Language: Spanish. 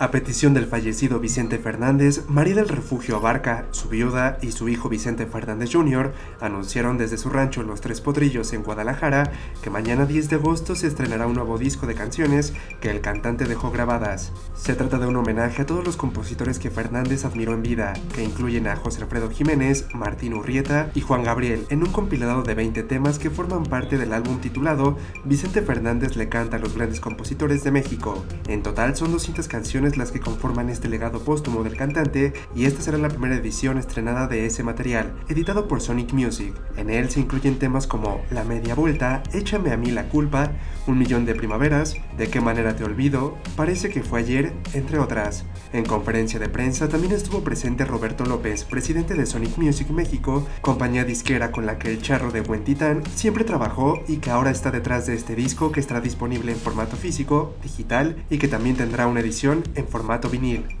A petición del fallecido Vicente Fernández, María del Refugio Abarca, su viuda y su hijo Vicente Fernández Jr. anunciaron desde su rancho Los Tres Potrillos en Guadalajara que mañana 10 de agosto se estrenará un nuevo disco de canciones que el cantante dejó grabadas. Se trata de un homenaje a todos los compositores que Fernández admiró en vida, que incluyen a José Alfredo Jiménez, Martín Urrieta y Juan Gabriel, en un compilado de 20 temas que forman parte del álbum titulado Vicente Fernández le canta a los grandes compositores de México. En total son 200 canciones las que conforman este legado póstumo del cantante y esta será la primera edición estrenada de ese material, editado por Sonic Music. En él se incluyen temas como La media vuelta, Échame a mí la culpa, Un millón de primaveras, De qué manera te olvido, Parece que fue ayer, entre otras. En conferencia de prensa también estuvo presente Roberto López, presidente de Sonic Music México, compañía disquera con la que el charro de Buen Titán siempre trabajó y que ahora está detrás de este disco que estará disponible en formato físico, digital y que también tendrá una edición en formato vinil.